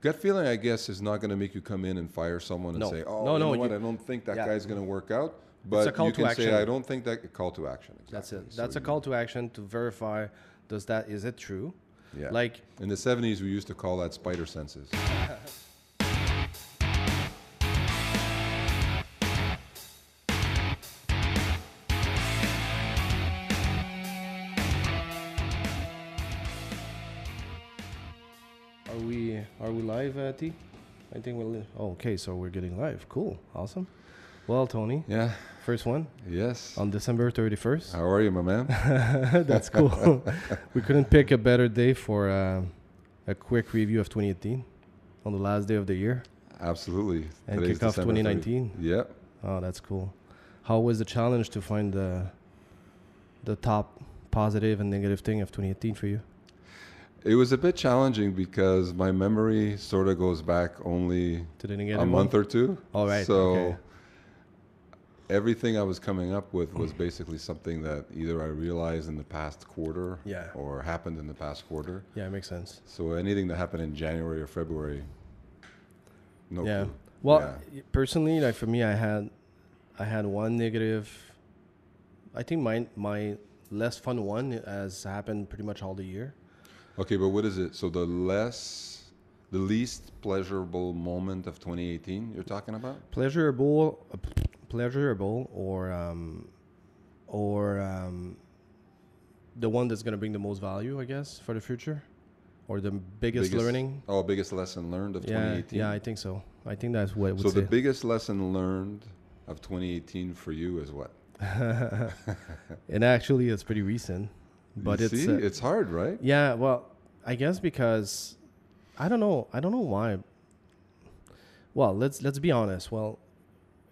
Gut feeling, I guess, is not going to make you come in and fire someone and No. say, "Oh, No, you no, know what? you- I don't think that yeah. guy's going to work out." But a call you can say, action. "I don't think that call to action." Exactly. That's it. So That's a you- call to action to verify does that is it true? Yeah. Like in the '70s, we used to call that spider senses. live, uh, T? I think we're li- oh, okay, so we're getting live. Cool. Awesome. Well, Tony, Yeah. first one Yes. on December 31st. How are you, my man? That's cool. we couldn't pick a better day for uh, a quick review of 2018 on the last day of the year Absolutely. and Today's kick off December 30. 2019. Yep. Oh, that's cool. How was the challenge to find the the top positive and negative thing of 2018 for you? It was a bit challenging because my memory sort of goes back only To the negative a month or two. All right, So okay. everything I was coming up with was basically something that either I realized in the past quarter Yeah. or happened in the past quarter. Yeah, it makes sense. So anything that happened in January or February, no yeah. clue. Well, Yeah. personally, like for me, I had, I had one negative. I think my my less fun one has happened pretty much all the year. Okay, but what is it? So the less, the least pleasurable moment of 2018 you're talking about? Pleasurable, uh, p- pleasurable, or um, or um, the one that's gonna bring the most value, I guess, for the future, or the biggest, learning. Oh, biggest lesson learned of Yeah, 2018. yeah, I think so. I think that's what So say. the biggest lesson learned of 2018 for you is what? and actually, it's pretty recent, but You it's see, uh, it's hard, right? Yeah, well, I guess because I don't know. I don't know why. Well, let's let's be honest. Well,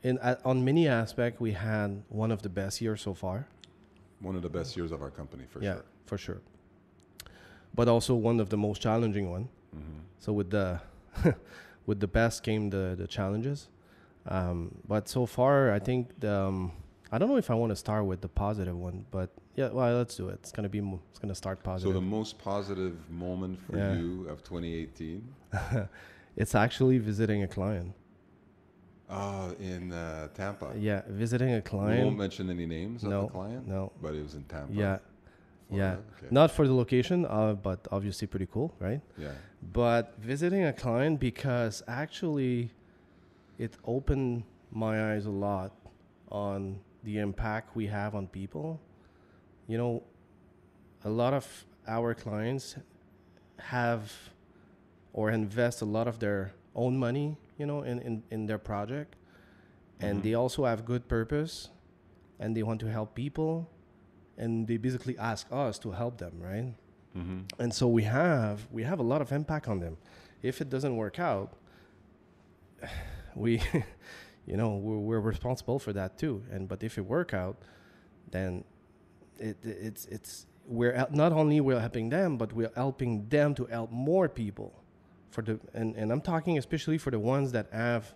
in uh, on many aspect, we had one of the best years so far. One of the best years of our company for yeah, sure. for sure. But also one of the most challenging one. hmm So with the with the best came the the challenges. Um, but so far, I think the, um, I don't know if I want to start with the positive one, but yeah, well, let's do it. It's gonna be mo- it's gonna start positive. So the most positive moment for Yeah. you of 2018 it's actually visiting a client. uh, in uh, Tampa. Yeah, visiting a client. We won't mention any names of No, the client, no. but it was in Tampa. Yeah, yeah. Okay. Not for the location, uh, but obviously pretty cool, right? Yeah. But visiting a client because actually it opened my eyes a lot on the impact we have on people. You know, a lot of our clients have or invest a lot of their own money, you know, in, in, in their project. And Mhm. they also have good purpose and they want to help people and they basically ask us to help them, right? hmm and so we have we have a lot of impact on them if it doesn't work out we you know we're, we're responsible for that too. And but if it work out then it it's it's we're not only we're helping them but we're helping them to help more people for the and, and i'm talking especially for the ones that have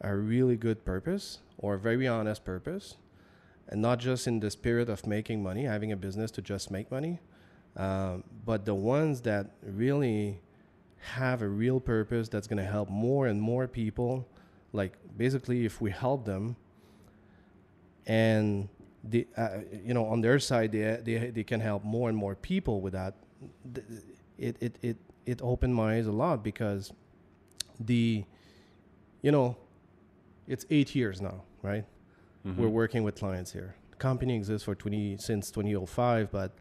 a really good purpose or a very honest purpose and not just in the spirit of making money having a business to just make money um, but the ones that really have a real purpose that's going to help more and more people like basically if we help them and the uh, you know on their side they, they they can help more and more people with that it it it it opened my eyes a lot because the you know it's 8 years now right Mm-hmm. we're working with clients here. The company exists for 20 since 2005, but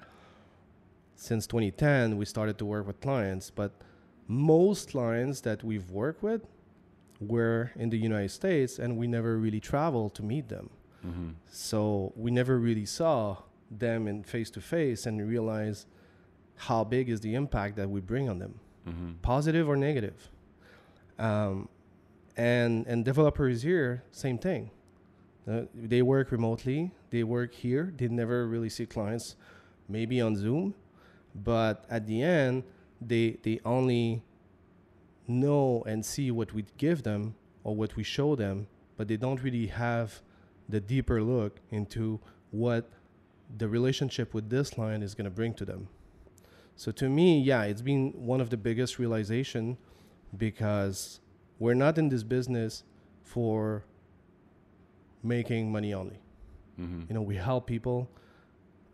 since 2010 we started to work with clients. But most clients that we've worked with were in the United States, and we never really traveled to meet them. hmm So we never really saw them in face to face and realize how big is the impact that we bring on them hmm positive or negative. Um, and and developers here, same thing. Uh, they work remotely. They work here. They never really see clients, maybe on Zoom, but at the end, they they only know and see what we give them or what we show them, but they don't really have the deeper look into what the relationship with this line is going to bring to them. So to me, yeah, it's been one of the biggest realization because we're not in this business for making money only. Mm-hmm. You know, we help people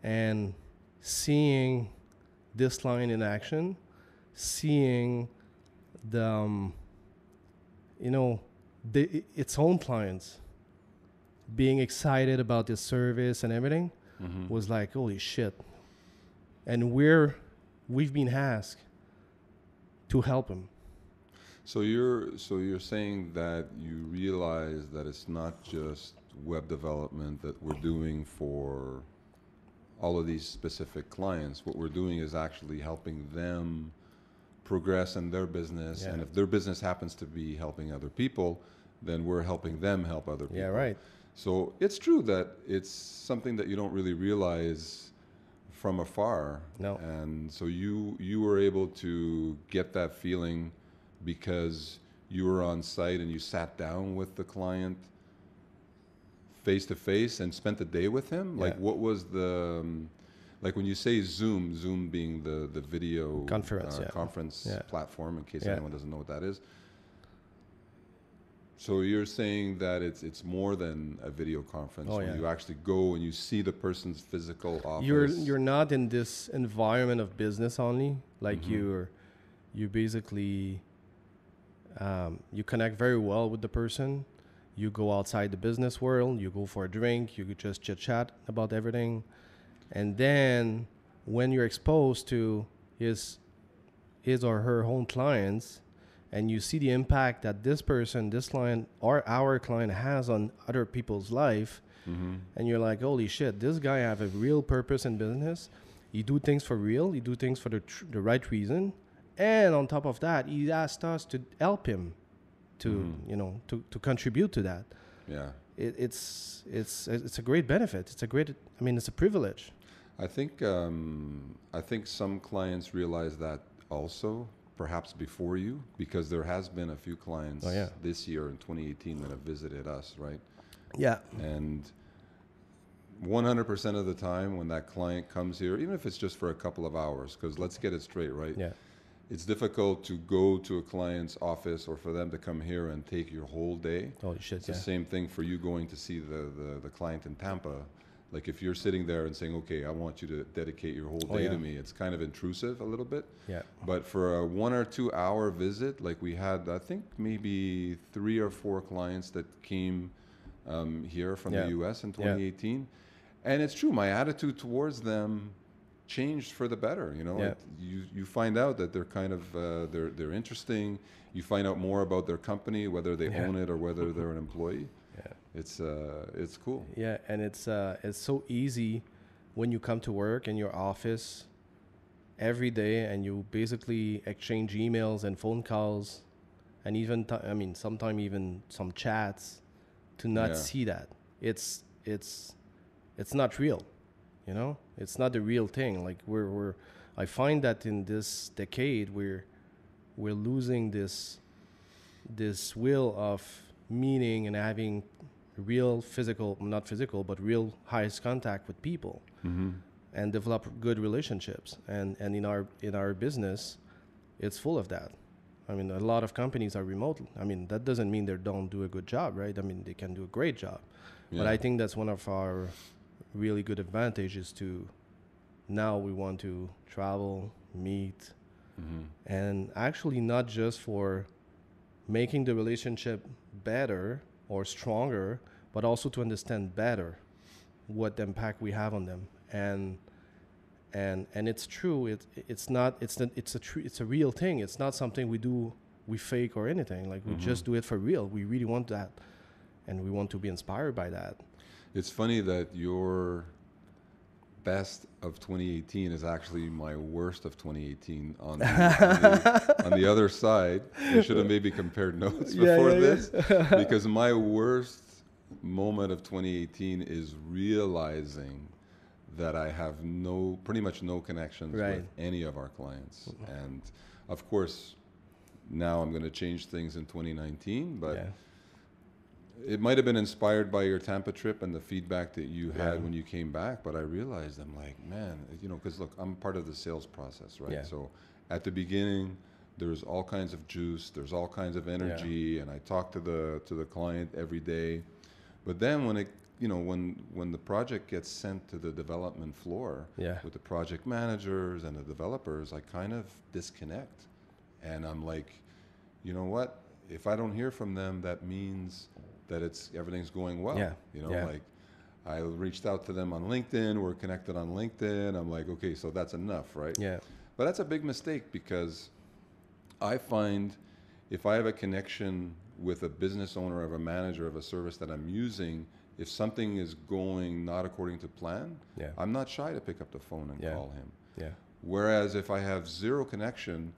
and seeing this line in action, seeing the, um, you know, the, its own clients being excited about the service and everything Mm-hmm. was like, holy shit. And we're, we've been asked to help him. So you're so you're saying that you realize that it's not just web development that we're doing for all of these specific clients. What we're doing is actually helping them progress in their business, and if their business happens to be helping other people, then we're helping them help other people. Yeah, right. So it's true that it's something that you don't really realize from afar. No. And so you you were able to get that feeling because you were on site and you sat down with the client face to face and spent the day with him. Like what was the um, like when you say Zoom, Zoom being the the video Conference, uh, yeah. conference Yeah. platform. In case Yeah. anyone doesn't know what that is. So you're saying that it's it's more than a video conference. Oh, when yeah. You actually go and you see the person's physical office. You're you're not in this environment of business only. Like Mhm. you're you basically um, you connect very well with the person. You go outside the business world. You go for a drink. You just chit chat about everything, and then when you're exposed to his his or her own clients, and you see the impact that this person, this client, or our client has on other people's life, hmm and you're like, holy shit, this guy have a real purpose in business. He do things for real. He do things for the tr- the right reason, and on top of that, he asked us to help him, to Mhm. you know to, to contribute to that. Yeah. It, it's it's it's a great benefit. It's a great. I mean, it's a privilege. I think um, I think some clients realize that also, perhaps before you, because there has been a few clients Oh, yeah. this year in 2018 that have visited us, right? Yeah. And 100% of the time when that client comes here, even if it's just for a couple of hours, because let's get it straight, right? Yeah. It's difficult to go to a client's office or for them to come here and take your whole day. Holy shit. It's Yeah. the same thing for you going to see the, the, the client in Tampa. Like if you're sitting there and saying, okay, I want you to dedicate your whole Oh, day yeah. to me, it's kind of intrusive a little bit. Yeah. But for a one or two hour visit, like we had, I think maybe three or four clients that came um, here from Yeah. the US in Yeah. 2018. And it's true, my attitude towards them changed for the better. You know, Yeah. It- you, you find out that they're kind of, uh, they're, they're interesting. You find out more about their company, whether they Yeah. own it or whether they're an employee. It's, uh, it's cool. Yeah, and it's uh, it's so easy when you come to work in your office every day, and you basically exchange emails and phone calls, and even t- I mean sometimes even some chats, to not Yeah. see that it's it's it's not real, you know. It's not the real thing. Like we're we're I find that in this decade we're we're losing this this will of meaning and having real physical not physical but real highest contact with people Mm-hmm. and develop good relationships. And and in our in our business it's full of that. I mean a lot of companies are remote. I mean that doesn't mean they don't do a good job right? I mean they can do a great job. But i think that's one of our really good advantages to now we want to travel meet hmm and actually not just for making the relationship better or stronger but also to understand better what the impact we have on them. And and and it's true it, it's not it's not, it's a true it's a real thing. It's not something we do we fake or anything. Like we mm-hmm. just do it for real. We really want that and we want to be inspired by that. It's funny that your best of 2018 is actually my worst of 2018 on the, on the, on the other side. We should have maybe compared notes before yeah, yeah. this because my worst moment of 2018 is realizing that I have no, pretty much no connections Right. with any of our clients. And of course, now I'm going to change things in 2019, but yeah it might have been inspired by your Tampa trip and the feedback that you had Yeah. when you came back, but I realized I'm like, man, you know, because look, I'm part of the sales process, right? Yeah. So at the beginning, there's all kinds of juice, there's all kinds of energy, and I talk to the to the client every day. But then when it you know when when the project gets sent to the development floor Yeah. with the project managers and the developers, I kind of disconnect, and I'm like, you know what? If I don't hear from them, that means that it's everything's going well. Yeah, You know, yeah. like I reached out to them on LinkedIn. We're connected on LinkedIn. I'm like, okay, so that's enough, right? Yeah. But that's a big mistake because I find if I have a connection with a business owner of a manager of a service that I'm using, if something is going not according to plan, Yeah. I'm not shy to pick up the phone and Yeah. call him. Yeah. Whereas if I have zero connection,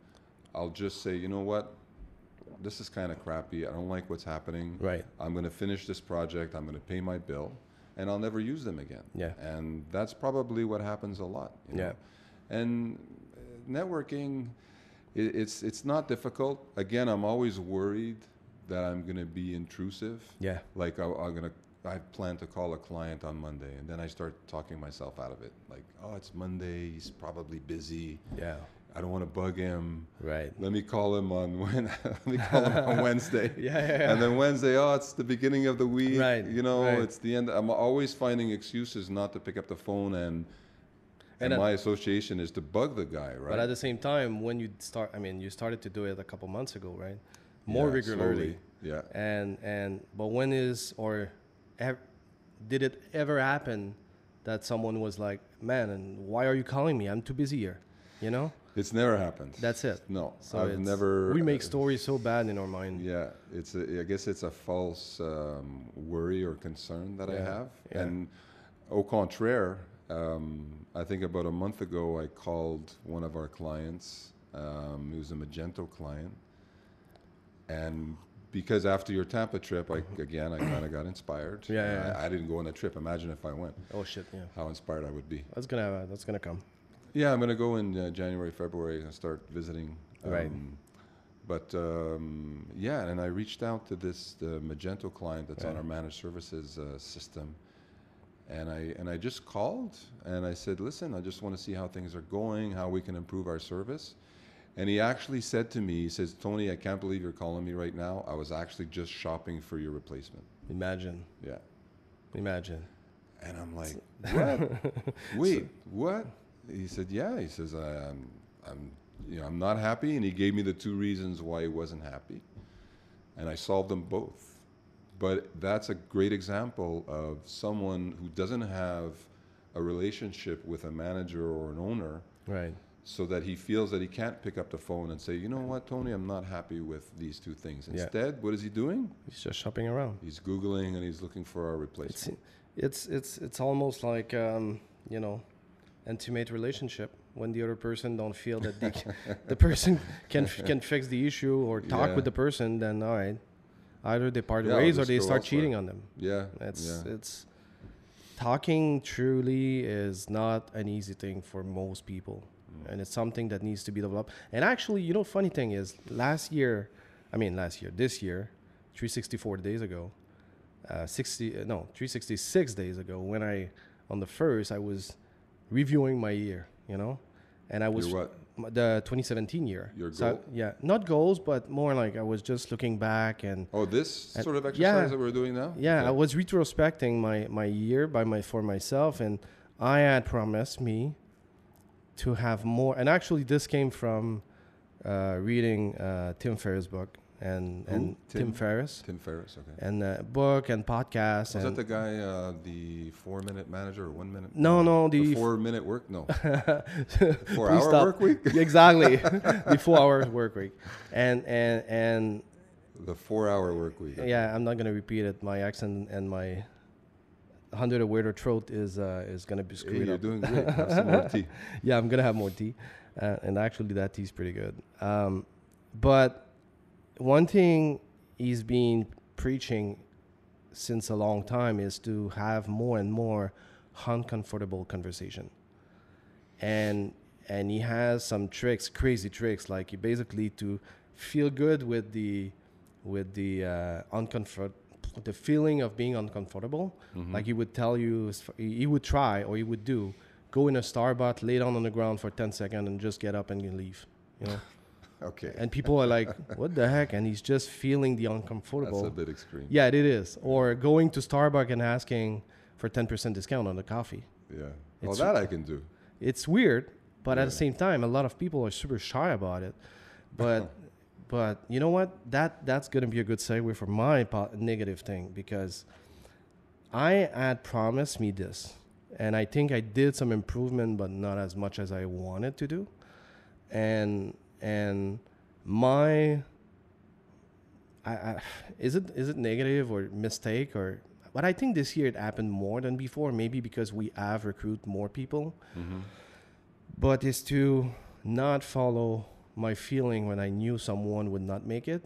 I'll just say, you know what, this is kind of crappy. I don't like what's happening. Right. I'm going to finish this project. I'm going to pay my bill, and I'll never use them again. Yeah. And that's probably what happens a lot. You know? And uh, networking, it, it's it's not difficult. Again, I'm always worried that I'm going to be intrusive. Yeah. Like I, I'm going to. I plan to call a client on Monday, and then I start talking myself out of it. Like, oh, it's Monday. He's probably busy. Yeah. I don't want to bug him. Right. Let me call him on when. let me call him on Wednesday. Yeah, yeah, yeah. And then Wednesday, oh, it's the beginning of the week. Right, You know, right. it's the end. I'm always finding excuses not to pick up the phone, and and, And at- my association is to bug the guy, right? But at the same time, when you start, I mean, you started to do it a couple months ago, right? More Yeah, regularly. slowly. Yeah. And and but when is or ev- did it ever happen that someone was like, "Man, and why are you calling me? I'm too busy here," you know? It's never happened. That's it. No, So I've never. We make stories so bad in our mind. Yeah, it's. A, I guess it's a false um, worry or concern that I have, yeah. and au contraire, um, I think about a month ago I called one of our clients. Um, he was a Magento client, and because after your Tampa trip, I again I kind of got inspired. Mm-hmm. Yeah, yeah, I, I didn't go on a trip. Imagine if I went, Oh shit! Yeah, how inspired I would be. that's gonna that's gonna come. Yeah, I'm gonna go in uh, January, February, and start visiting. Right. Um, but um, yeah, and I reached out to this the Magento client that's on our managed services uh, system, and I and I just called and I said, listen, I just want to see how things are going, how we can improve our service. And he actually said to me, he says, Tony, I can't believe you're calling me right now. I was actually just shopping for your replacement. Imagine, Yeah. imagine. And I'm like, what? Wait, what? He said, yeah. He says, I'm, I'm, you know, I'm not happy. And he gave me the two reasons why he wasn't happy. And I solved them both. But that's a great example of someone who doesn't have a relationship with a manager or an owner Right. so that he feels that he can't pick up the phone and say, you know what, Tony, I'm not happy with these two things. Yeah. Instead, what is he doing? He's just shopping around. He's Googling and he's looking for It's replacement. it's it's it's almost like um, you know, intimate relationship when the other person don't feel that the, the person can can fix the issue or talk Yeah. with the person. Then all right, either they part Yeah, ways or they start cheating on them. yeah. It's yeah. it's talking truly is not an easy thing for most people, Mm. and it's something that needs to be developed. And actually, you know, funny thing is, last year, I mean, last year, this year, 364 days ago, uh, 60 uh, no 366 days ago, when I on the first, I was reviewing my year, you know, and I was what? the 2017 year. Your So, yeah, not goals, but more like I was just looking back and Oh, this Uh, sort of exercise yeah. that we're doing now? yeah, I was retrospecting my my year by my for myself, and I had promised me to have more. And actually, this came from uh, reading uh, Tim Ferriss' book and Who? and Tim, Tim? Ferriss Tim Ferriss, okay. and uh, book and podcast. Was that the guy, uh, the four minute manager or one minute? No, no, The the four minute work? No. four hour stop. work week? exactly the four hour work week, and and and The four hour work week. yeah, I'm not gonna repeat it. My accent and my hundred a weirder throat is uh, is gonna be Hey, screwed you're up. doing great. Have some more tea. yeah, I'm gonna have more tea, uh, and actually that tea's pretty good. Um, but one thing he's been preaching since a long time is to have more and more uncomfortable conversation, and and he has some tricks, crazy tricks, like he basically to feel good with the with the uh, uncomfort the feeling of being uncomfortable. Mhm. like he would tell you he would try or he would do go in a starbucks lay down on the ground for 10 seconds and just get up and you leave you know Okay. and people are like, "What the heck?" And he's just feeling the uncomfortable. That's a bit extreme. Yeah, it is. Or going to Starbucks and asking for ten percent discount on the coffee. Yeah. Well, It's- oh, that I can do. It's weird, but at the same time, a lot of people are super shy about it. But but you know what? That that's gonna be a good segue for my po- negative thing because I had promised me this, and I think I did some improvement, but not as much as I wanted to do. And and my I, I is it is it negative or mistake or but I think this year it happened more than before, maybe because we have recruit more people. hmm But is to not follow my feeling when I knew someone would not make it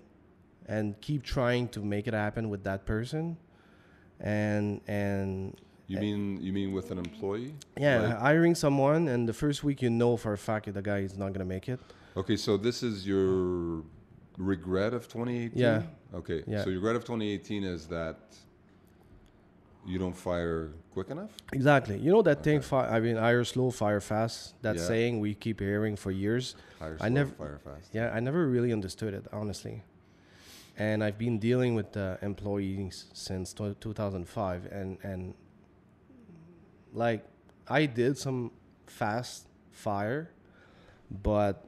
and keep trying to make it happen with that person. And and You mean you mean with an employee? yeah, Like- hiring someone and the first week you know for a fact that the guy is not gonna make it. Okay, so this is your regret of 2018. Yeah. Okay. Yeah. So your regret of 2018 is that you don't fire quick enough. Exactly. You know that thing Okay. fi- I mean hire slow, fire fast, that Yeah. saying we keep hearing for years. Hire I slow, never- fire fast. Yeah, I never really understood it, honestly. And I've been dealing with uh, employees since tw 2005, and and like I did some fast fire, but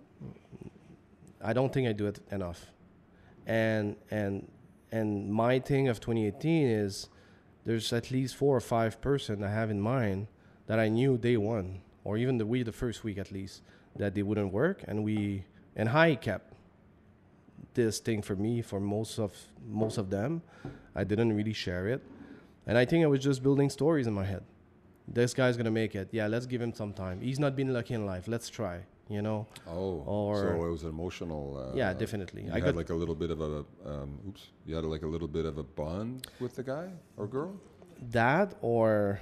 I don't think I do it enough. And and and my thing of 2018 is there's at least four or five person I have in mind that I knew day one, or even the week, the first week at least, that they wouldn't work, and we and I kept this thing for me for most of most of them. I didn't really share it, and I think I was just building stories in my head. This guy's gonna make it. Yeah, let's give him some time. He's not been lucky in life. Let's try. You know. Oh. Or- so it was emotional. Uh, yeah, definitely. You I had got like a little bit of a um, oops. You had like a little bit of a bond with the guy or girl. that, or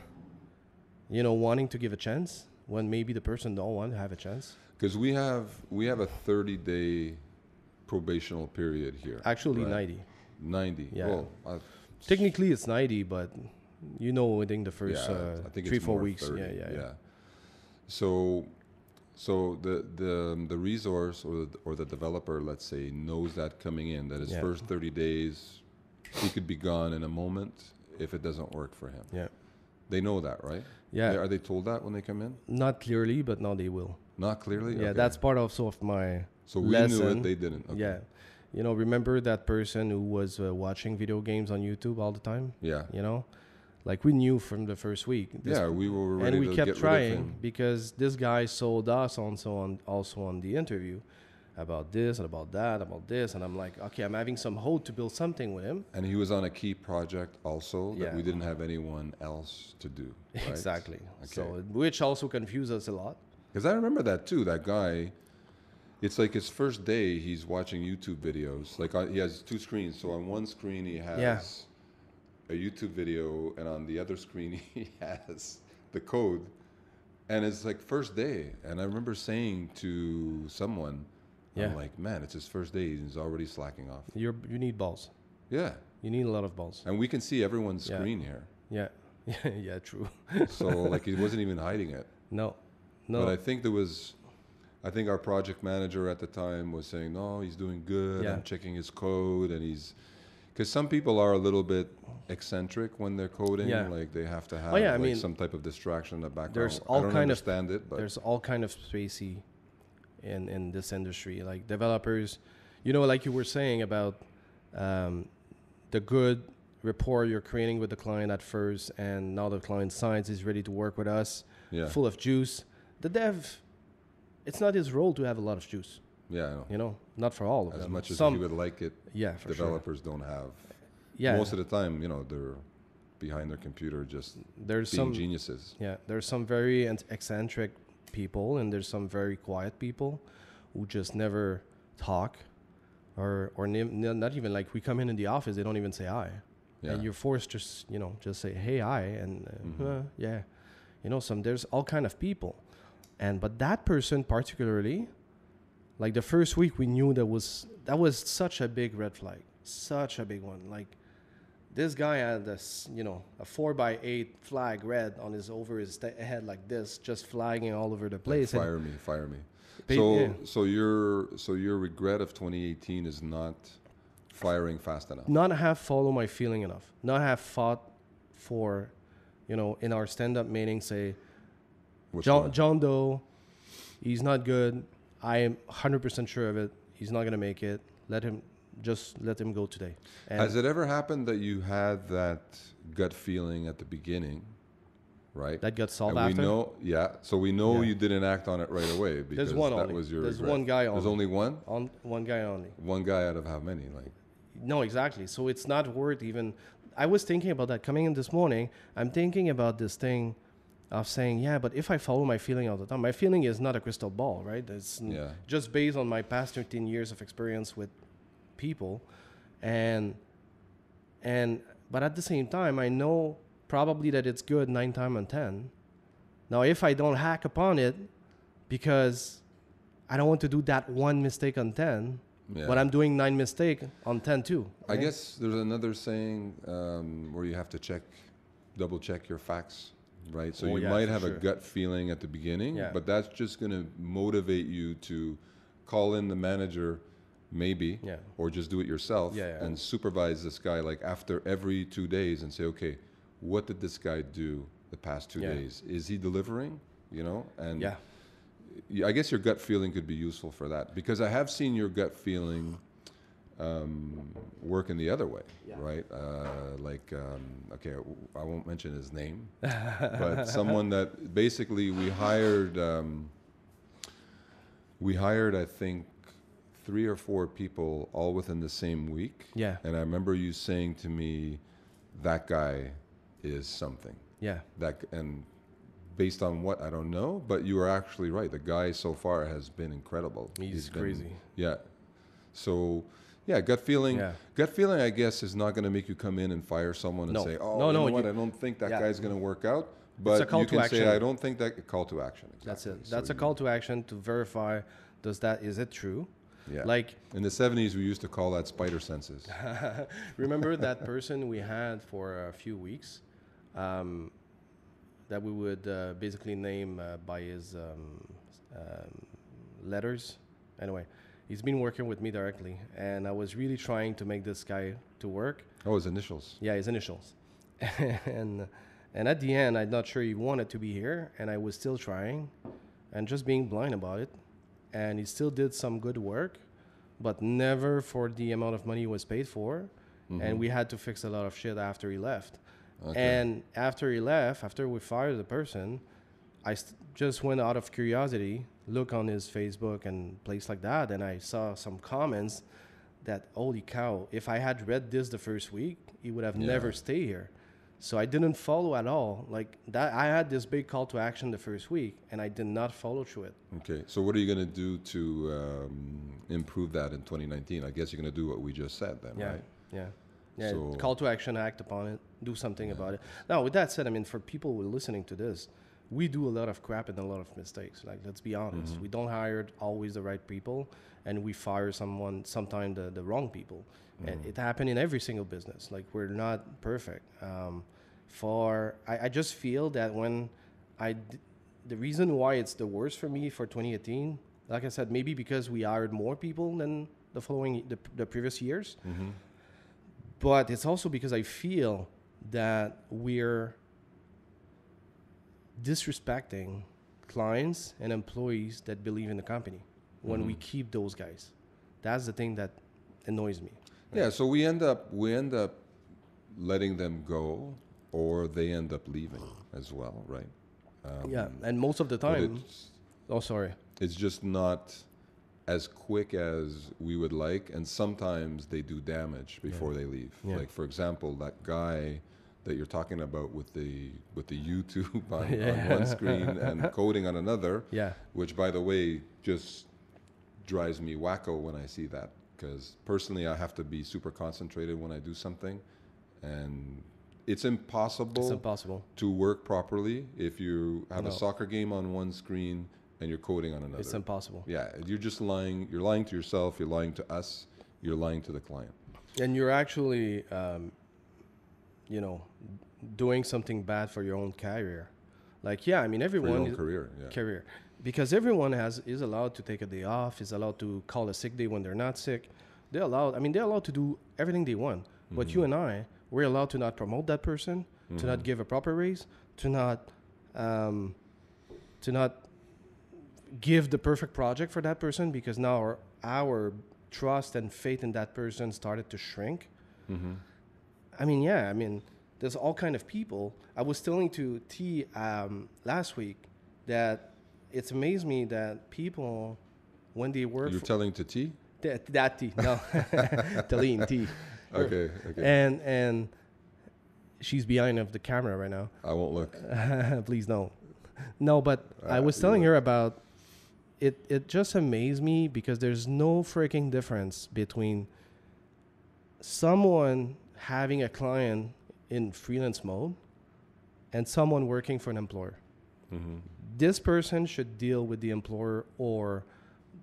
you know, wanting to give a chance when maybe the person don't want to have a chance. Because we have we have a 30 day probational period here. Actually, right? ninety. 90. Yeah. Well, I, Technically, it's ninety, but you know, within the first yeah, uh, I think three four weeks. 30, Yeah, yeah, yeah. So, so the the the resource or the, or the developer, let's say, knows that coming in that his Yeah. first 30 days, he could be gone in a moment if it doesn't work for him. Yeah. They know that, right? Yeah. Are they told that when they come in? Not clearly, but now they will. Not clearly. Yeah, Okay. that's part also of my so we knew lesson. it. They didn't. Okay. yeah. You know, remember that person who was uh, watching video games on YouTube all the time? Yeah. You know, like we knew from the first week. This- Yeah. We were ready and we kept get rid of trying because this guy sold us also on also on the interview about this and about that about this and I'm like okay I'm having some hope to build something with him And he was on a key project also that Yeah. we didn't have anyone else to do. Right? exactly so which also confused us a lot Because I remember that too. That guy, it's like his first day. He's watching YouTube videos. Like I, he has two screens. So on one screen he has Yeah. A YouTube video, and on the other screen he has the code. And it's like first day. And I remember saying to someone, Yeah. "I'm like, man, it's his first day. He's already slacking off." you're you need balls Yeah. you need a lot of balls And we can see everyone's Yeah. screen here. yeah yeah true So like he wasn't even hiding it. no no But I think there was, I think our project manager at the time was saying, no, he's doing good. Yeah. I'm checking his code, and he's, because some people are a little bit eccentric when they're coding. Yeah. Like they have to have oh, yeah, I like mean, some type of distraction in the background. there's I all don't kind of- understand it, but there's all kind of spacey in in this industry like developers you know like you were saying about um, the good rapport you're creating with the client at first and now the client signs is ready to work with us yeah, full of juice the dev it's not his role to have a lot of juice yeah, I know. you know not for all of As them much as some you would like it, yeah for sure developers don't have. yeah Most of the time, you know, they're behind their computer just there's being some geniuses. Yeah, there's some very eccentric people, and there's some very quiet people who just never talk, or or not even like we come in in the office, they don't even say hi, Yeah. and you're forced to you know just say hey hi and uh, Mhm. uh, yeah, you know some there's all kind of people, and but that person particularly, like the first week we knew that was that was such a big red flag, such a big one, like this guy had this, you know, a four by eight flag red on his over his head like this, just flagging all over the Like, place. and- fire me, fire me. So, yeah. so your so your regret of 2018 is not firing fast enough. not have follow my feeling enough not have fought for you know in our stand-up meeting say Which john, one? john doe he's not good i am 100% sure of it he's not going to make it let him just let him go today and Has it ever happened that you had that gut feeling at the beginning, right? that got solved and we after know, yeah. So we know Yeah. you didn't act on it right away because one that only. was your. There's regret. one guy There's only. only one. on one guy only One guy out of how many? Like, No, exactly. So it's not worth even. I was thinking about that coming in this morning. I'm thinking about this thing of saying, yeah, but if I follow my feeling all the time, my feeling is not a crystal ball, right? It's Yeah. just based on my past 13 years of experience with people, and and but at the same time, I know probably that it's good nine times on ten. Now, if I don't hack upon it, because I don't want to do that one mistake on ten, yeah. but I'm doing nine mistake on ten too. I guess there's another saying um, where you have to check, double check your facts, right? So Oh, you yeah, might have a gut feeling at the beginning, Yeah. but that's just going to motivate you to call in the manager, maybe, Yeah. or just do it yourself and supervise this guy like after every two days and say, okay, what did this guy do the past two days? Is he delivering? You know, and yeah, I guess your gut feeling could be useful for that because I have seen your gut feeling um, work in the other way, Yeah. right? Uh, like, um, okay, I won't mention his name, but someone that basically we hired. Um, we hired, I think, three or four people all within the same week. Yeah. And I remember you saying to me, "That guy is something." Yeah. that and based on what I don't know, but you are actually right. The guy so far has been incredible. He's been- crazy. yeah. So, yeah, gut feeling. Yeah. Gut feeling, I guess, is not going to make you come in and fire someone and No. say, "Oh, No, you no, know what? I don't think that Yeah. guy's going to work out." But a call you to can action. say, "I don't think that call to action." Exactly. That's it. So That's a call to action to verify does that is it true? Yeah. Like in the '70s, we used to call that spider senses. remember that person we had for a few weeks um, that we would uh, basically name uh, by his um, um, letters. Anyway, he's been working with me directly, and I was really trying to make this guy to work. Oh, his initials. Yeah, his initials. and and at the end, I'm not sure he wanted to be here, and I was still trying, and just being blind about it. And he still did some good work, but never for the amount of money he was paid for. And mm-hmm. we had to fix a lot of shit after he left. Okay. And after he left, after we fired the person, I st- just went out of curiosity, look on his Facebook and place like that, and I saw some comments that holy cow, if I had read this the first week, he would have Yeah. never stayed here. So I didn't follow at all. Like that, I had this big call to action the first week, and I did not follow through it. Okay. So, what are you going to do to um, improve that in 2019? I guess you're going to do what we just said, then, Yeah, right? yeah, yeah. So- call to action, act upon it, do something about it. Now, with that said, I mean, for people who are listening to this, we do a lot of crap and a lot of mistakes. Like, let's be honest, Mm-hmm. we don't hire always the right people, and we fire someone sometimes the, the wrong people. Mm-hmm. And it happened in every single business. Like, we're not perfect. Um, for I, I just feel that when I d- the reason why it's the worst for me for 2018, like I said, maybe because we hired more people than the following the, the previous years but it's also because I feel that we're disrespecting clients and employees that believe in the company when we keep those guys. That's the thing that annoys me. Yeah, so we end up we end up letting them go, or they end up leaving as well, right? Um, yeah, and most of the time, it's, oh sorry, it's just not as quick as we would like, and sometimes they do damage before they leave. Yeah. Like for example, that guy that you're talking about with the with the YouTube on, on one screen and coding on another, yeah, which by the way just drives me wacko when I see that because personally I have to be super concentrated when I do something and it's impossible it's impossible. to work properly if you have No. a soccer game on one screen and you're coding on another. It's impossible. yeah, you're just lying. You're lying to yourself. You're lying to us. You're lying to the client. And you're actually, um, you know, doing something bad for your own career. Like, yeah, I mean, everyone your own is- career. Yeah. career. because everyone has is allowed to take a day off, is allowed to call a sick day when they're not sick. They're allowed. I mean, they're allowed to do everything they want. But you and I, we're allowed to not promote that person, to not give a proper raise, to not, um, to not give the perfect project for that person because now our, our trust and faith in that person started to shrink. Mm-hmm. I mean, yeah, I mean, there's all kind of people. I was telling to T um, last week that it's amazed me that people, when they work, You're telling to T? that, that T, no, Talene T, Okay, okay. and and she's behind of the camera right now. I won't look. Please no, no. But I Uh, was telling her about it. It just amazed me because there's no freaking difference between someone having a client in freelance mode and someone working for an employer. Mm-hmm. This person should deal with the employer or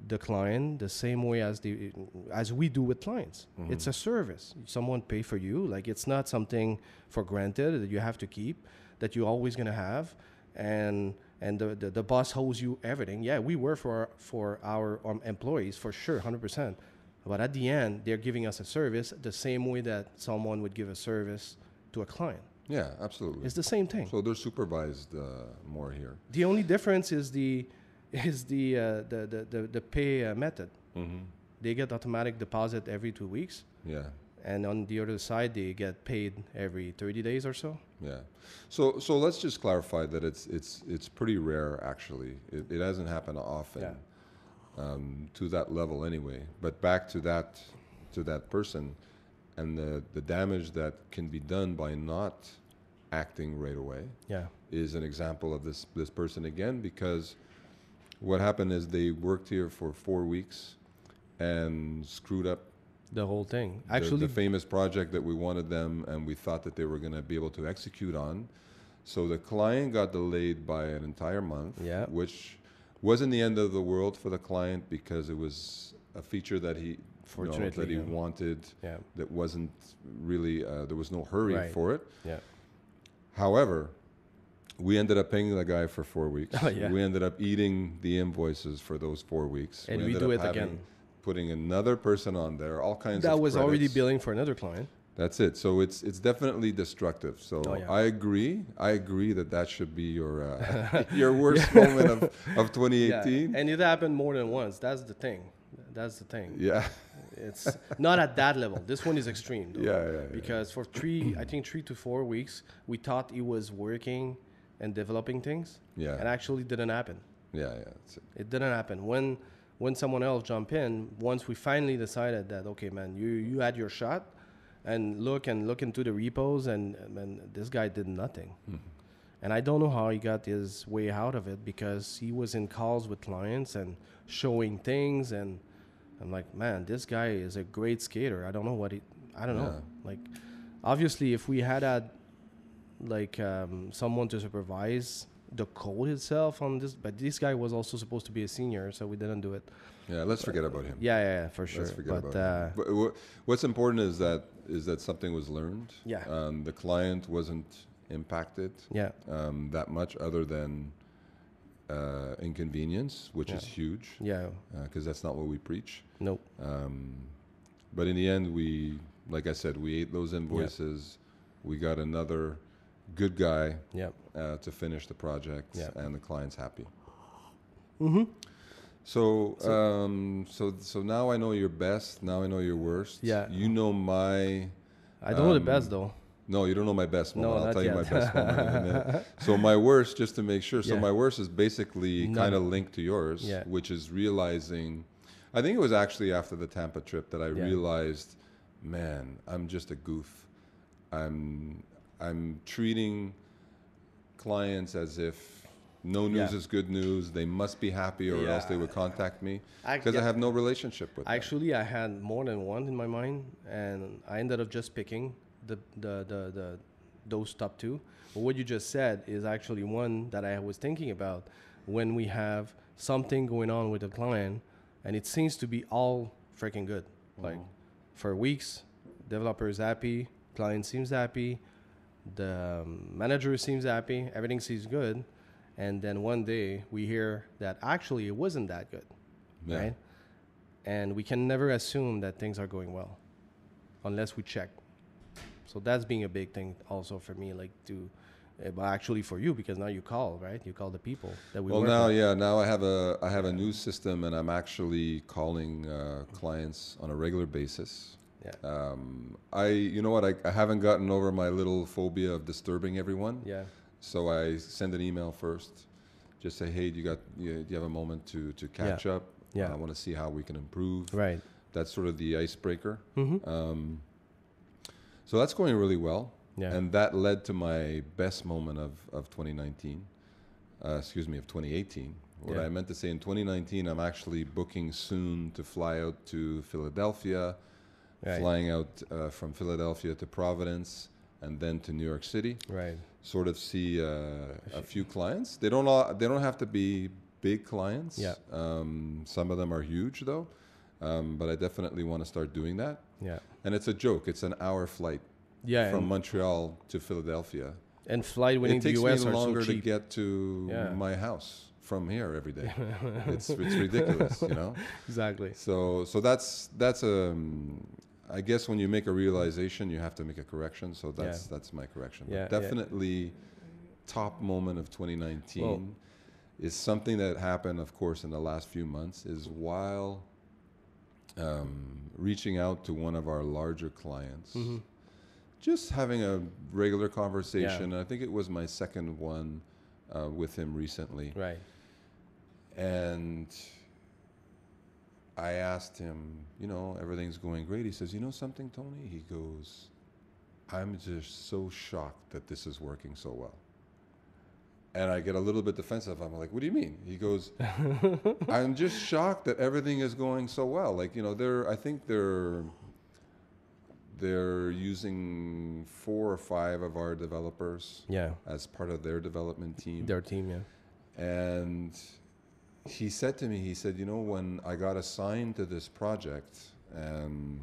the client the same way as the as we do with clients. Mm-hmm. It's a service. Someone pay for you. Like it's not something for granted that you have to keep that you're always gonna have and and the, the, the boss owes you everything. Yeah, we work for for our um, employees for sure, hundred percent. But at the end, they're giving us a service the same way that someone would give a service to a client. Yeah, absolutely. It's the same thing. So they're supervised uh, more here. The only difference is the is the uh, the, the the the pay uh, method. Mm-hmm. They get automatic deposit every two weeks, Yeah, and on the other side, they get paid every thirty days or so. yeah. So so let's just clarify that it's it's it's pretty rare actually. It, it hasn't happened often Yeah. Um, to that level anyway. But back to that to that person and the the damage that can be done by not acting right away. Yeah, is an example of this this person again because what happened is they worked here for four weeks and screwed up the whole thing. the- Actually, the, famous project that we wanted them and we thought that they were going to be able to execute on. So the client got delayed by an entire month, Yeah. which wasn't the end of the world for the client because it was a feature that he Fortunately, that he yeah. wanted yeah, that wasn't really uh, there was no hurry Right. for it. yeah, However, we ended up paying the guy for four weeks. Oh, yeah. We ended up eating the invoices for those four weeks. and we, ended do it having- again. Putting another person on there, all kinds of That was already billing for another client. That's it. So it's it's definitely destructive. So Oh, yeah. I agree. I agree that that should be your uh, your worst moment of, of 2018. Yeah, and it happened more than once. That's the thing. That's the thing. Yeah. It's not at that level. This one is extreme. Though. Yeah, yeah, yeah. Because for three, I think three to four weeks, we thought it was working and developing things, Yeah. and actually didn't happen. Yeah. Yeah. It. It didn't happen. When when someone else jumped in, once we finally decided that okay, man, you you had your shot, and look and look into the repos, and and this guy did nothing. And I don't know how he got his way out of it because he was in calls with clients and showing things, and I'm like, man, this guy is a great skater. I don't know what he, I don't know. Like, obviously, if we had had like um, someone to supervise the code itself on this, but this guy was also supposed to be a senior, so we didn't do it. Yeah. Let's forget about him. Yeah, yeah, yeah for sure. Let's forget but about uh, him. But what's important is that is that something was learned. Yeah. Um, the client wasn't impacted. yeah, um, that much other than uh, inconvenience, which is huge yeah, because that's not what we preach. nope. Um, but in the end, we, like I said, we ate those invoices. We got another good guy Yeah, uh, to finish the project, Yeah. and the client's happy. mm-hmm. So, So- um, so, so now I know your best. Now I know your worst. Yeah. You know my. I don't know the Um, best though. No, you don't know my best No, moment. I'll not tell you my yet. best moment in a. So my worst, just to make sure. So Yeah. my worst is basically No. kind of linked to yours, Yeah. which is realizing. I think it was actually after the Tampa trip that I Yeah. realized, man, I'm just a goof. I'm I'm treating clients as if no news Yeah. is good news. They must be happy, or else they would contact me because I yeah. have no relationship with them. Actually, I had more than one in my mind, and I ended up just picking the the the, the those top two. But what you just said is actually one that I was thinking about when we have something going on with a client, and it seems to be all freaking good. Like for weeks, developer is happy, client seems happy, the um, manager seems happy, everything seems good, and then one day we hear that actually it wasn't that good, Yeah. right? And we can never assume that things are going well unless we check. So that's being a big thing also for me, like to, uh, but actually for you because now you call, right? You call the people that we Well, now, with. yeah, now I have a I have a new system, and I'm actually calling uh, clients on a regular basis. Yeah. Um, I, you know what, I, I haven't gotten over my little phobia of disturbing everyone. Yeah. So I send an email first, just say, hey, do you got, you, do you have a moment to to catch up? Yeah. I want to see how we can improve. Right. That's sort of the icebreaker. Mm-hmm. Um, so that's going really well. Yeah. And that led to my best moment of, of 2019, uh, excuse me, of 2018. What Yeah. I meant to say in 2019, I'm actually booking soon to fly out to Philadelphia, Right. flying out uh, from Philadelphia to Providence, and then to New York City. Right. Sort of see uh, a few clients. They don't all, they don't have to be big clients. Yeah. Um, some of them are huge though, um, but I definitely want to start doing that. Yeah. And it's a joke. It's an hour flight Yeah. from Montreal to Philadelphia. and flight winning it the US me longer so to get to Yeah. my house from here every day. it's it's ridiculous, you know. exactly. So so that's that's um I guess when you make a realization, you have to make a correction. So that's Yeah. that's my correction. Yeah, But yeah. definitely, top moment of 2019 Well- is something that happened, of course, in the last few months. Is while um, reaching out to one of our larger clients, Mhm. just having a regular conversation. I think it was my second one uh, with him recently. Right. And I asked him, you know, everything's going great. He says, you know something, Tony? He goes, I'm just so shocked that this is working so well. And I get a little bit defensive. I'm like, what do you mean? He goes, I'm just shocked that everything is going so well. Like, you know, they're, I think they're, they're using four or five of our developers Yeah. as part of their development team. Their team. Yeah. And he said to me, he said, you know, when I got assigned to this project, um,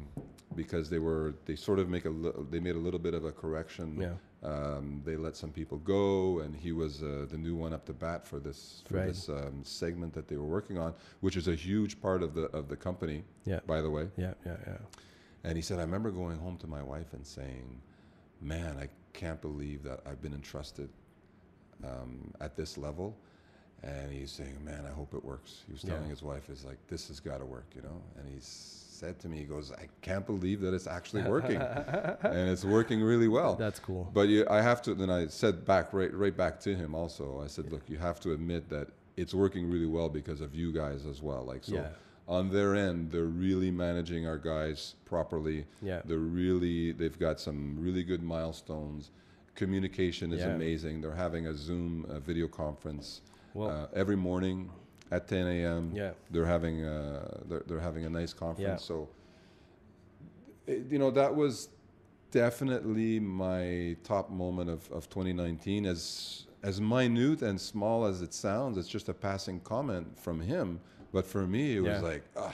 because they were, they sort of make a, li- they made a little bit of a correction. Yeah. Um, they let some people go, and he was uh, the new one up to bat for this for Right. this um, segment that they were working on, which is a huge part of the of the company, Yeah. by the way. Yeah. Yeah. Yeah. And he said, I remember going home to my wife and saying, Man, I can't believe that I've been entrusted um, at this level. And he's saying, Man, I hope it works. He was Yeah. telling his wife, is like, This has got to work, you know? And he said to me, He goes, I can't believe that it's actually working. and it's working really well. That's cool. But you, I have to. Then I said back right, right back to him. Also, I said, look, you have to admit that it's working really well because of you guys as well. Like so, Yeah. on their end, they're really managing our guys properly. Yeah. They're really. They've got some really good milestones. Communication is Yeah. amazing. They're having a Zoom uh video conference Well. uh, every morning at 10 a.m. Yeah. They're having uh, they're, they're having a nice conference. Yeah. So, it, you know, that was definitely my top moment of, of 2019. As as minute and small as it sounds, it's just a passing comment from him. But for me, it Yeah. was like, ah,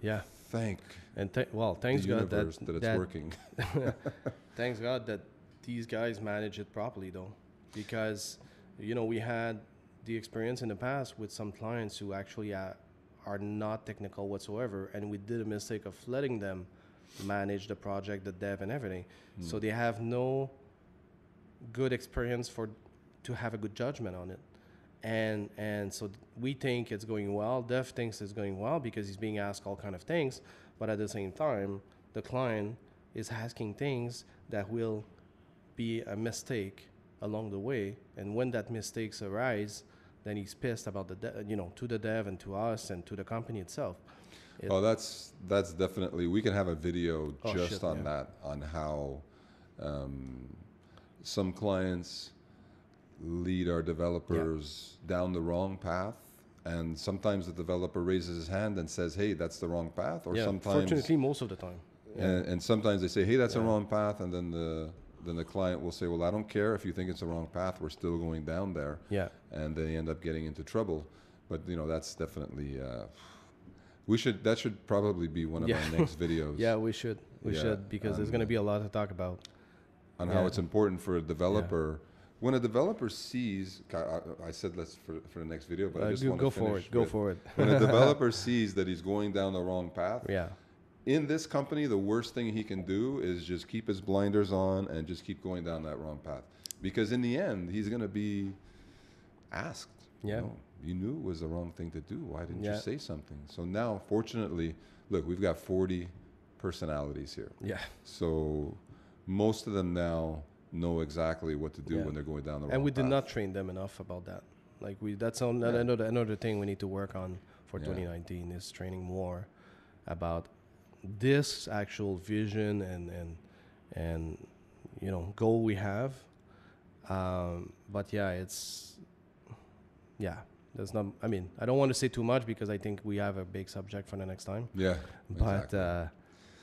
Yeah. thank And th- well, thanks the God that, that, it's that working. thanks God that these guys manage it properly though, because you know we had the experience in the past with some clients who actually uh, are not technical whatsoever, and we did a mistake of letting them manage the project, the dev, and everything. So they have no good experience for to have a good judgment on it. And and so we think it's going well. Dev thinks it's going well because he's being asked all kind of things, but at the same time, the client is asking things that will be a mistake along the way. And when that mistakes arise, then he's pissed about the de- you know to the dev and to us and to the company itself. It- oh, that's that's definitely. We can have a video Oh, just shit, on yeah. that, on how um, some clients lead our developers down the wrong path, and sometimes the developer raises his hand and says, "Hey, that's the wrong path," or yeah, sometimes fortunately, most of the time. Yeah. and, and sometimes they say, "Hey, that's the wrong path," and then the then the client will say, "Well, I don't care if you think it's the wrong path. We're still going down there," yeah. and they end up getting into trouble. But you know, that's definitely uh, we should that should probably be one of Yeah. our next videos Yeah, we should. We Yeah, should because there's going to be a lot to talk about. on how yeah. it's important for a developer when a developer sees, I, I- I said let's for, for the next video, but I Uh, just go want go to for finish it. Go with- for it. when a developer sees that he's going down the wrong path, Yeah. In this company, the worst thing he can do is just keep his blinders on and just keep going down that wrong path. Because in the end, he's going to be asked. Yeah. You, know, you knew it was the wrong thing to do. Why didn't Yeah. you say something? So now, fortunately, look, we've got 40 personalities here. Yeah. So most of them now know exactly what to do Yeah. when they're going down the wrong and we path. did not train them enough about that. Like we, that's on, Yeah. another another thing we need to work on for Yeah. 2019 is training more about this actual vision and and and you know goal we have. Um, but yeah, it's yeah. There's not. I mean, I don't want to say too much because I think we have a big subject for the next time. Yeah. But exactly. uh,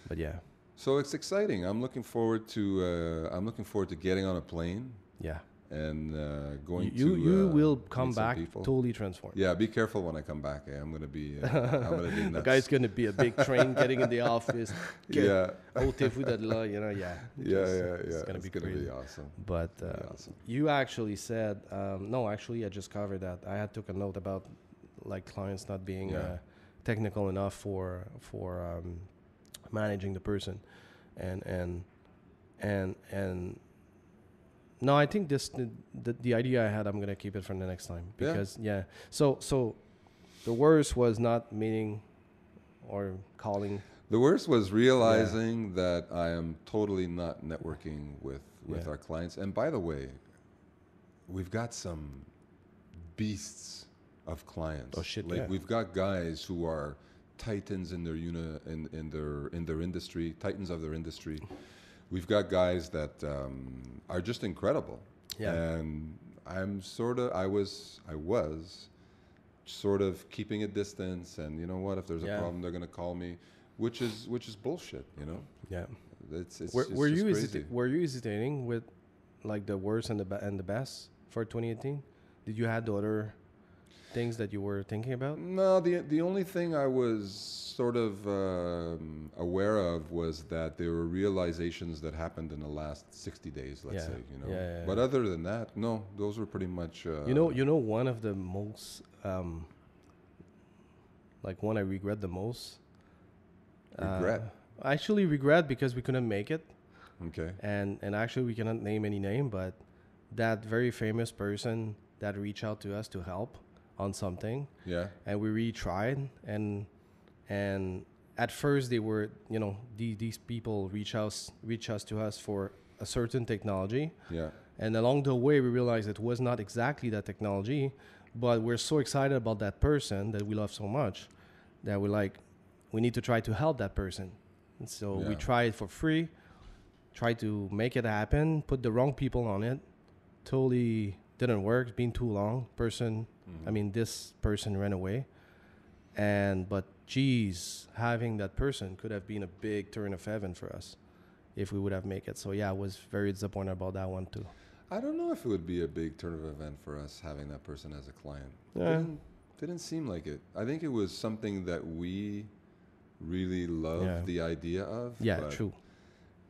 but yeah, so it's exciting. I'm looking forward to. Uh, I'm looking forward to getting on a plane yeah. And uh, going You to. you uh, will come back totally transformed. Yeah, be careful when I come back. Eh? I'm gonna be. Uh, I'm gonna be The guy's gonna be a big train getting in the office. Get- yeah, de là, you know, yeah. yeah, Just- yeah, yeah. It's gonna be crazy. awesome. But Gonna be uh, awesome. you actually said, um, no, actually, I just covered that. I had took a note about like clients not being Yeah. uh, technical enough for for um, managing the person, and and and and. No, I think this the, the the idea I had. I'm gonna keep it for the next time because yeah. So so, the worst was not meeting, or calling. The worst was realizing that I am totally not networking with with Yeah. our clients. And by the way, we've got some beasts of clients. Oh, shit, Like yeah. we've got guys who are titans in their uni in, in their in their industry, titans of their industry. We've got guys that um, are just incredible. Yeah. And I'm sort of I was I was sort of keeping a distance and you know what if there's a Yeah. problem they're going to call me which is which is bullshit you know Yeah. it's it's, were, it's were you hesita- were you hesitating with like the worst and the and the best for 2018? Did you had the other things that you were thinking about? no the the only thing i was sort of um, aware of was that there were realizations that happened in the last 60 days let's Yeah. say you know Yeah, yeah, but other than that no those were pretty much uh, you know, you know, one of the most um, like one I regret the most. Regret? Uh, I actually regret because we couldn't make it, okay and and actually we cannot name any name, but that very famous person that reached out to us to help on something. yeah. And we retried and and at first they were you know the, these people reach us reach us to us for a certain technology. Yeah. And along the way we realized it was not exactly that technology but we're so excited about that person that we love so much that we're like we need to try to help that person. And so we Yeah. try it for free try to make it happen put the wrong people on it. Totally didn't work been too long person Mm-hmm. i mean this person ran away and but geez having that person could have been a big turn of heaven for us if we would have made it so yeah i was very disappointed about that one too i don't know if it would be a big turn of event for us having that person as a client Yeah. didn't, didn't seem like it i think it was something that we really loved Yeah. the idea of yeah but, true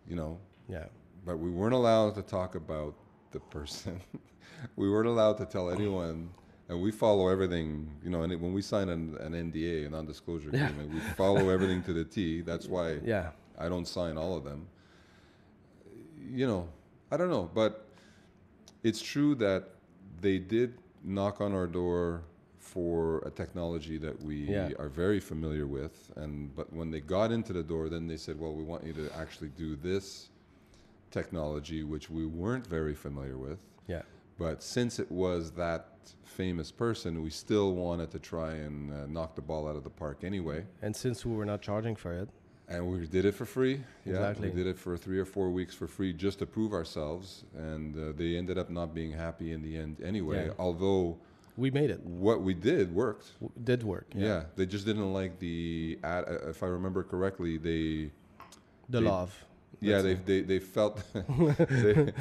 you know yeah but we weren't allowed to talk about the person. we weren't allowed to tell anyone, and we follow everything. You know, and it, when we sign an, an NDA, a non-disclosure Yeah. agreement, we follow everything to the T. That's why yeah I don't sign all of them. You know, I don't know, but it's true that they did knock on our door for a technology that we Yeah. are very familiar with and but when they got into the door then they said well we want you to actually do this technology which we weren't very familiar with yeah but since it was that famous person we still wanted to try and uh, knock the ball out of the park anyway and since we were not charging for it and we did it for free. Yeah, Exactly. we did it for three or four weeks for free just to prove ourselves. And uh, they ended up not being happy in the end anyway. Yeah. Although we made it what we did worked. w- did work Yeah. they just didn't like the ad. Uh, if I remember correctly, they the They- love yeah they, they they felt they,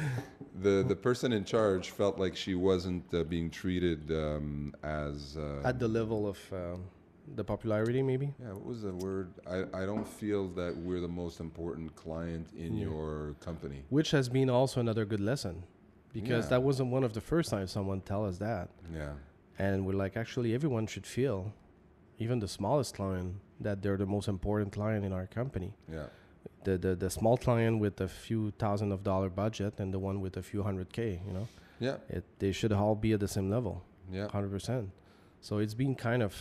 the the person in charge felt like she wasn't uh, being treated um, as uh, at the level of um, the popularity maybe yeah what was the word I, I don't feel that we're the most important client in Yeah. your company which has been also another good lesson because Yeah. that wasn't one of the first times someone tell us that. Yeah. And we're like, actually, everyone should feel, even the smallest client, that they're the most important client in our company. Yeah. The, the the small client with a few thousand of dollar budget and the one with a few hundred k. You know, Yeah. it they should all be at the same level, Yeah. hundred percent. So it's been kind of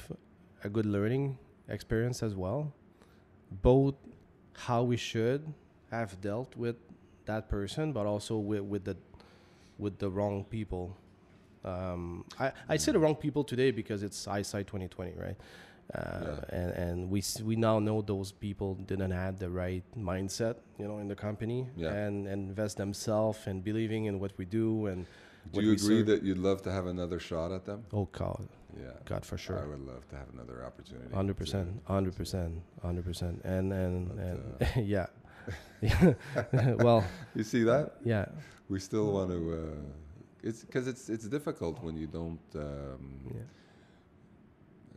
a good learning experience as well, both how we should have dealt with that person, but also with with the with the wrong people. Um, I I say the wrong people today because it's eyesight 2020, right? Uh, and and we we now know those people didn't have the right mindset, you know, in the company Yeah. and, and invest themselves and believing in what we do and Do you agree serve. that you'd love to have another shot at them? oh god, Yeah. god for sure. I would love to have another opportunity. Hundred percent, hundred percent, hundred percent, and and But, and yeah, yeah. well, You see that? yeah, We still want to. Uh, it's because it's it's difficult when you don't. Um, yeah,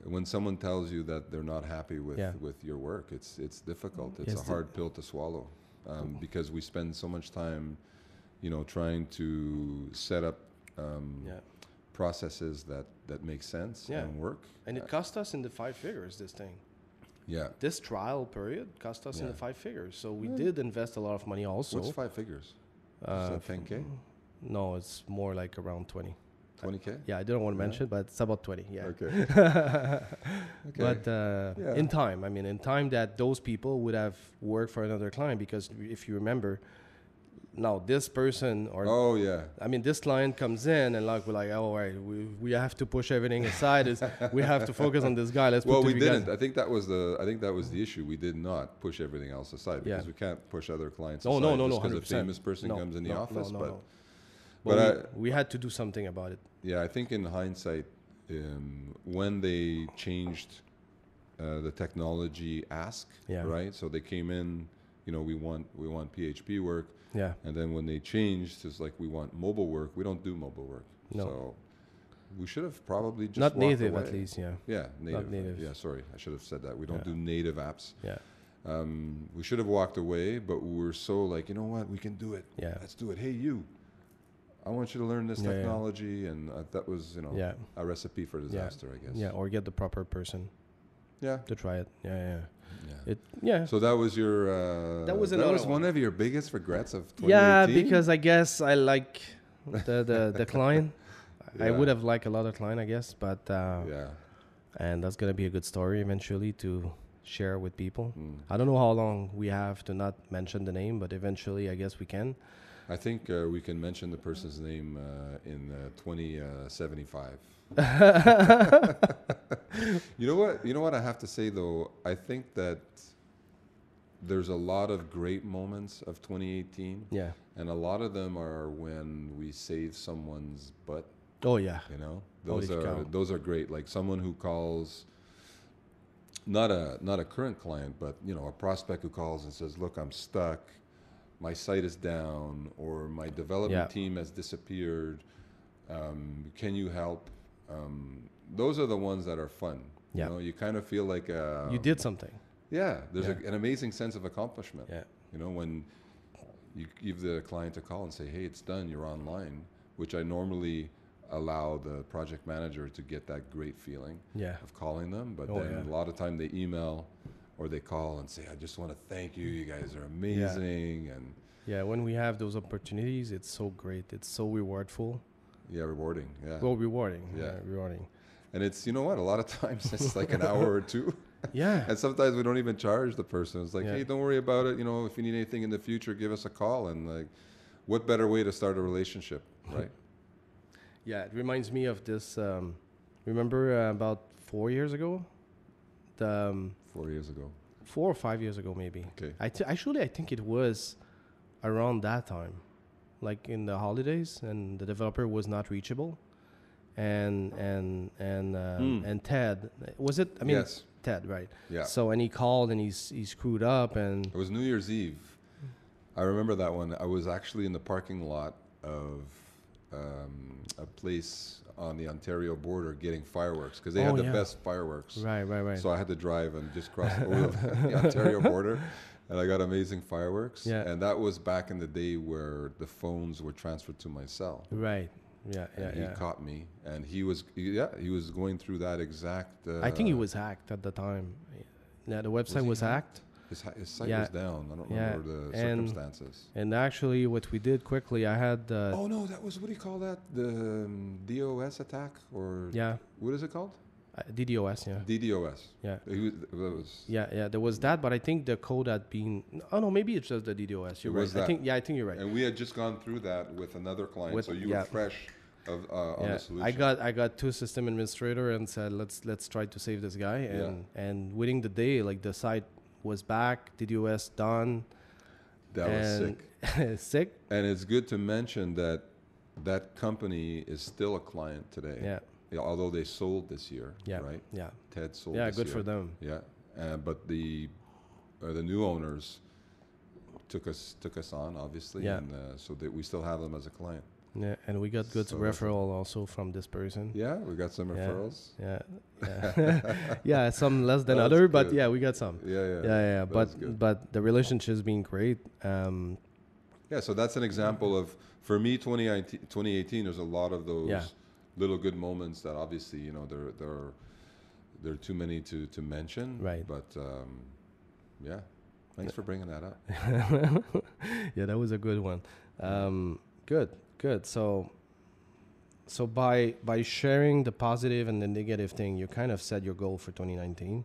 When someone tells you that they're not happy with Yeah. with your work, it's it's difficult. It's Yes, a hard pill to swallow um, because we spend so much time, you know, trying to set up um, yeah. processes that that make sense Yeah. and work. And it cost us in the five figures. This thing, Yeah. this trial period, cost us in the five figures. So we did invest a lot of money. Also, What's five figures? uh, Is that 10k? no, it's more like around twenty. 20k? Yeah, I didn't want to Yeah. mention, but it's about twenty. Yeah. Okay. okay. But uh, Yeah. in time, I mean, in time that those people would have worked for another client because if you remember, now this person or oh yeah. I mean, this client comes in and like we're like, oh, all right, we, we have to push everything aside. Is we have to focus on this guy. Let's Well, we didn't. I think that was the. I think that was the issue. We did not push everything else aside Yeah. because we can't push other clients No, aside no, no, no, because a famous person no, comes in the no, office. No, but. But But we, we had to do something about it. yeah, I think in hindsight, um, when they changed uh, the technology ask, Yeah. right? So they came in. You know, we want we want PHP work, Yeah, and then when they changed, it's like we want mobile work. We don't do mobile work. No. So we should have probably just not native away. at least. Yeah, Yeah, native. native. Yeah, sorry, I should have said that. We don't Yeah. do native apps. yeah, Um, we should have walked away, but we were so like, you know what, we can do it. yeah, Let's do it. Hey, you, I want you to learn this Yeah, yeah. technology, and uh, that was, you know, yeah, a recipe for disaster, I guess. yeah. Or get the proper person Yeah. to try it. Yeah, yeah. Yeah. It yeah. So that was your. Uh, That was that was one. one of your biggest regrets of 2018. Yeah, because I guess I like the the, the client. I would have liked a lot of client, I guess, but uh, Yeah. and that's gonna be a good story eventually to share with people. Mm. I don't know how long we have to not mention the name, but eventually I guess we can. I think uh, we can mention the person's name uh, in uh, 2075. you know what? You know what I have to say though. I think that there's a lot of great moments of 2018, Yeah. and a lot of them are when we save someone's butt. Oh yeah. You know, Holy those are cow. those are great. Like someone who calls. Not a not a current client, but you know a prospect who calls and says, "Look, I'm stuck. My site is down, or my development Yeah. team has disappeared. Um, can you help?" Um, those are the ones that are fun. Yeah. You know, you kind of feel like a, you did something. Yeah, there's Yeah. A, an amazing sense of accomplishment. Yeah. You know, when you give the client a call and say, "Hey, it's done. You're online," which I normally allow the project manager to get that great feeling Yeah. of calling them. But Oh, then yeah. a lot of time they email or they call and say, "I just want to thank you. You guys are amazing." And Yeah. When we have those opportunities, it's so great. It's so rewardful. yeah, rewarding. Yeah. Well, rewarding. Yeah. Yeah. Rewarding. and it's you know what? A lot of times it's like an hour or two, Yeah. and sometimes we don't even charge the person. It's like, Yeah. "Hey, don't worry about it. You know, if you need anything in the future, give us a call." And like, what better way to start a relationship, right? Yeah, it reminds me of this. Um, remember uh, about four years ago, the um, Four years ago. four or five years ago, maybe. Okay. I t- actually I think it was around that time, like in the holidays, and the developer was not reachable, and and and uh, Hmm. and Ted was it? I mean yes. Ted, right? Yeah. So and he called and he's he screwed up and It was New Year's Eve. I remember that one. I was actually in the parking lot of um, a place on the Ontario border getting fireworks because they Oh, had the yeah. best fireworks. right, right, right. So I had to drive and just cross over the, the Ontario border. and I got amazing fireworks. Yeah. And that was back in the day where the phones were transferred to my cell. Right. Yeah, yeah, And he yeah. caught me, and he was yeah he was going through that exact. Uh, I think he was hacked at the time. Yeah, the website he was, hacked? hacked. His, his site Yeah. was down. I don't Yeah, remember the and- circumstances. And actually, what we did quickly, I had uh, oh no, that was what do you call that? The um, DOS attack or yeah, what is it called? uh, DDoS. Yeah, DDoS. yeah. Was, was Yeah, yeah, there was that, but I think the code had been. Oh no, maybe it's just the DDoS. You're It right. was I that. think yeah, I think you're right. And we had just gone through that with another client, With- so you yeah. were fresh of, uh, on yeah, the solution. I got I got two system administrator and said let's let's try to save this guy Yeah. and and within the day like the site was back, DDoS done, that was and sick. sick. And it's good to mention that that company is still a client today. Yeah, Yeah, although they sold this year, yeah, right? yeah, Ted sold. yeah. Good year. for them. Yeah, uh, but the uh, the new owners took us took us on, obviously, Yeah. and uh, so that we still have them as a client. Yeah, and we got good So referral also from this person. Yeah, we got some Yeah. referrals. Yeah, yeah, yeah. Some less than That's other, but yeah, we got some. Yeah, yeah, Yeah, yeah. That's But but the relationship's been great. Um, Yeah, so that's an example of, for me, 2018, 2018 there's a lot of those Yeah. little good moments that obviously, you know, there, there, are, there are too many to, to mention. Right. But, um, yeah, thanks for bringing that up. yeah, that was a good one. Um, good, good. So, so by by sharing the positive and the negative thing, you kind of set your goal for 2019,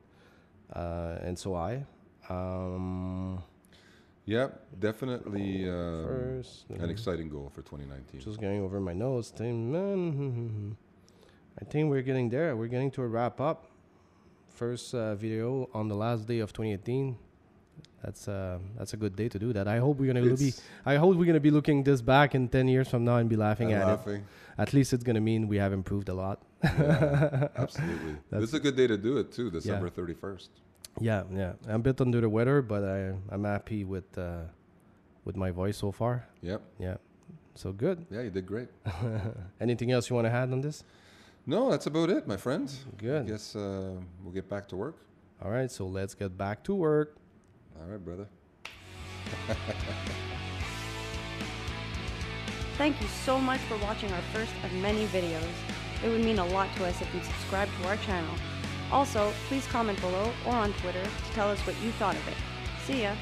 uh, and so I. Um, Yeah, definitely um, first, an exciting goal for 2019. just going over my notes. Thing, man, I think we're getting there. We're getting to a wrap up. First uh, video on the last day of 2018. That's uh, that's a good day to do that. I hope we're gonna be. I hope we're gonna be looking this back in 10 years from now and be laughing I'm at it. At least it's gonna mean we have improved a lot. Yeah, absolutely. That's- this is a good day to do it too, December 31st. Yeah, yeah. I'm a bit under the weather, but I, I'm happy with uh, with my voice so far. Yep. Yeah, so good. Yeah, you did great. Anything else you want to add on this? No, that's about it, my friend. Good. I guess uh, we'll get back to work. All right, so let's get back to work. All right, brother. Thank you so much for watching our first of many videos. It would mean a lot to us if you subscribe to our channel. Also, please comment below or on Twitter to tell us what you thought of it. See ya!